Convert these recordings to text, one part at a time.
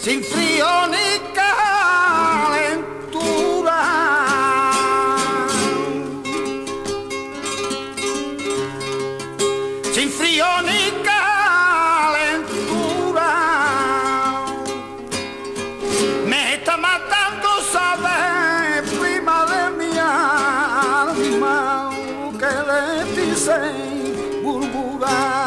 sin frío ni calentura. Sin frío ni calentura. Me está matando, sabe, prima de mi alma, que le dicen burburar.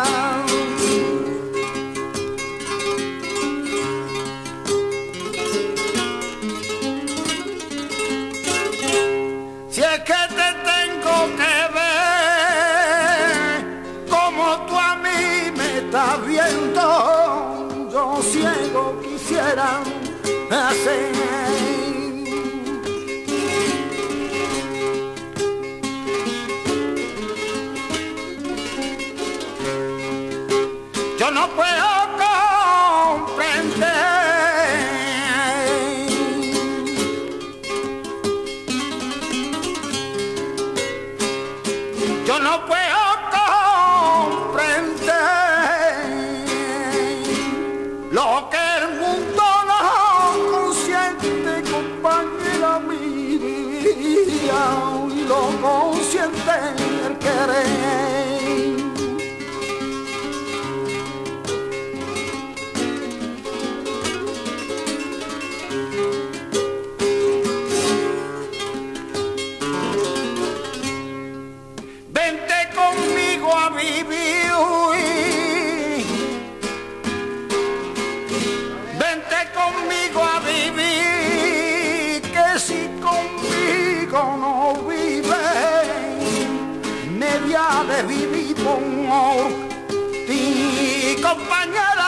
Hacer. Yo no puedo comprender yo no puedo mía, y lo consiente el querer. Vente conmigo a vivir. rivi con ti compañero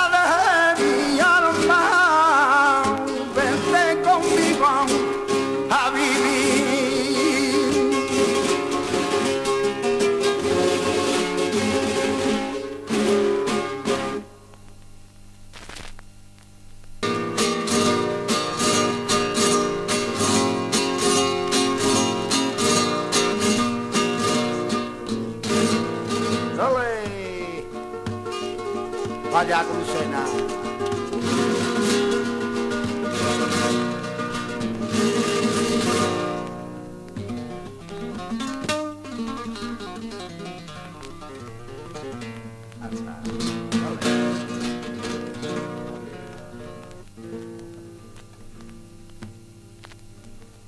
Vaya con cena.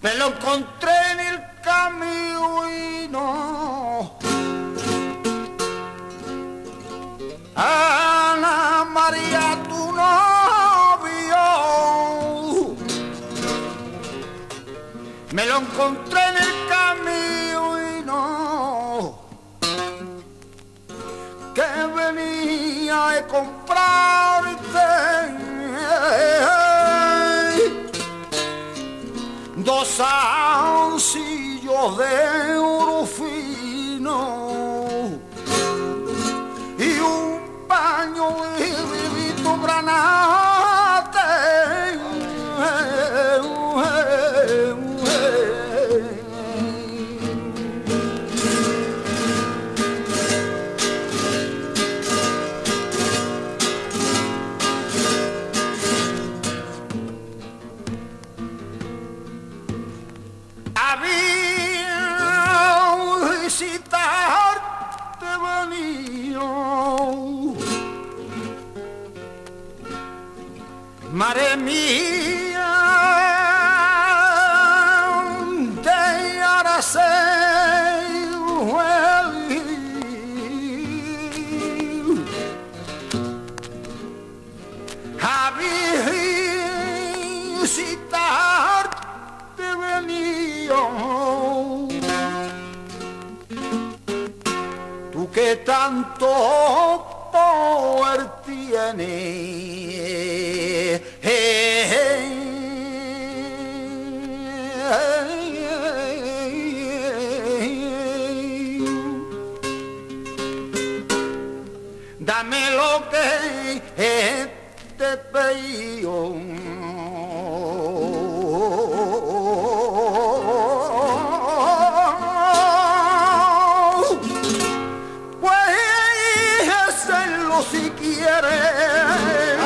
Me lo encontré en el camino y Me lo encontré en el camino y no. Que venía a comprarte dos ansillos de Mare mía de Araceli a visitarte venido tú que tanto poder tienes dame lo que te pedí Puedes hacerlo si quieres